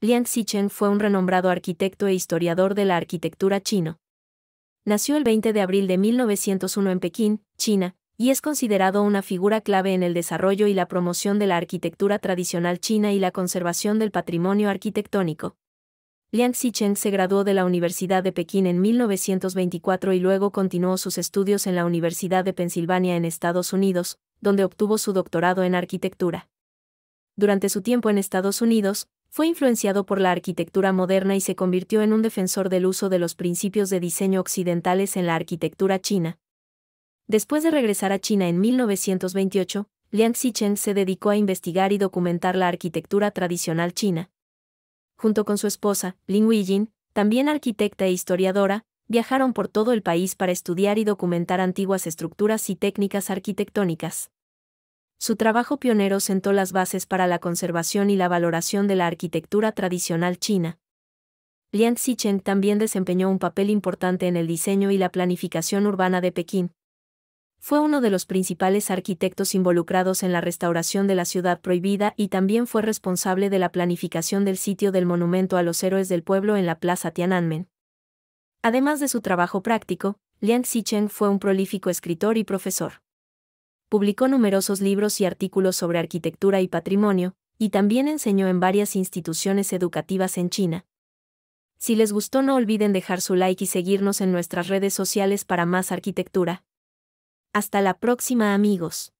Liang Xicheng fue un renombrado arquitecto e historiador de la arquitectura chino. Nació el 20 de abril de 1901 en Pekín, China, y es considerado una figura clave en el desarrollo y la promoción de la arquitectura tradicional china y la conservación del patrimonio arquitectónico. Liang Xicheng se graduó de la Universidad de Pekín en 1924 y luego continuó sus estudios en la Universidad de Pensilvania en Estados Unidos, donde obtuvo su doctorado en arquitectura. Durante su tiempo en Estados Unidos, fue influenciado por la arquitectura moderna y se convirtió en un defensor del uso de los principios de diseño occidentales en la arquitectura china. Después de regresar a China en 1928, Liang Xicheng se dedicó a investigar y documentar la arquitectura tradicional china. Junto con su esposa, Lin Weijin, también arquitecta e historiadora, viajaron por todo el país para estudiar y documentar antiguas estructuras y técnicas arquitectónicas. Su trabajo pionero sentó las bases para la conservación y la valoración de la arquitectura tradicional china. Liang Xicheng también desempeñó un papel importante en el diseño y la planificación urbana de Pekín, fue uno de los principales arquitectos involucrados en la restauración de la ciudad prohibida y también fue responsable de la planificación del sitio del monumento a los héroes del pueblo en la Plaza Tiananmen. Además de su trabajo práctico, Liang Xicheng fue un prolífico escritor y profesor. Publicó numerosos libros y artículos sobre arquitectura y patrimonio, y también enseñó en varias instituciones educativas en China. Si les gustó no olviden dejar su like y seguirnos en nuestras redes sociales para más arquitectura. Hasta la próxima amigos.